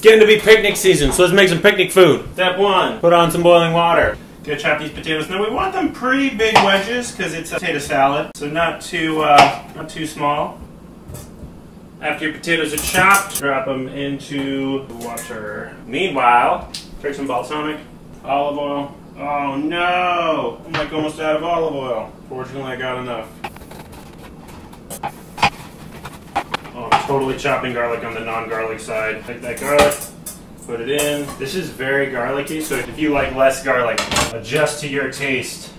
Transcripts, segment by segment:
It's getting to be picnic season, so let's make some picnic food. Step one, put on some boiling water. Gonna chop these potatoes. Now we want them pretty big wedges because it's a potato salad, so not too uh, not too small. After your potatoes are chopped, drop them into the water. Meanwhile, take some balsamic, olive oil. Oh no! I'm like almost out of olive oil. Fortunately, I got enough. Oh, I'm totally chopping garlic on the non-garlic side. Take that garlic, put it in. This is very garlicky, so if you like less garlic, adjust to your taste.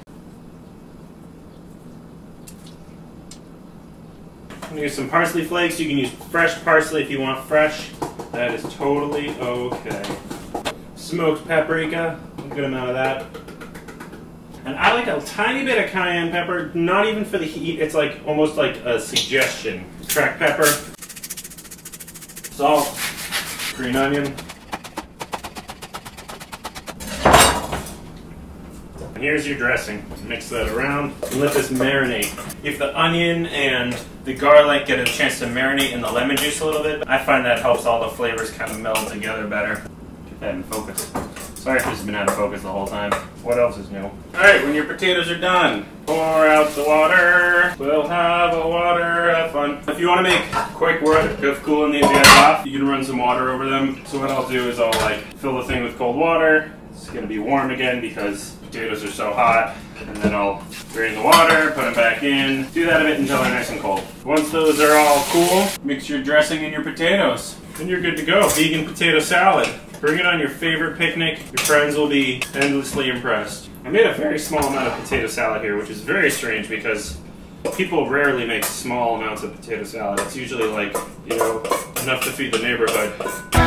I'm gonna use some parsley flakes. You can use fresh parsley if you want fresh. That is totally okay. Smoked paprika, a good amount of that. And I like a tiny bit of cayenne pepper, not even for the heat, it's like almost like a suggestion. Cracked pepper, salt, green onion. And here's your dressing. Mix that around and let this marinate. If the onion and the garlic get a chance to marinate in the lemon juice a little bit, I find that helps all the flavors kind of meld together better. Get that in focus. Sorry if this has been out of focus the whole time. What else is new? Alright, when your potatoes are done, pour out the water. We'll have a water, you want to make quick work of cooling these guys off, you can run some water over them. So what I'll do is I'll like fill the thing with cold water. It's gonna be warm again because potatoes are so hot. And then I'll drain the water, put them back in. Do that a bit until they're nice and cold. Once those are all cool, mix your dressing in your potatoes. Then you're good to go. Vegan potato salad. Bring it on your favorite picnic. Your friends will be endlessly impressed. I made a very small amount of potato salad here, which is very strange because people rarely make small amounts of potato salad. It's usually like, you know, enough to feed the neighborhood.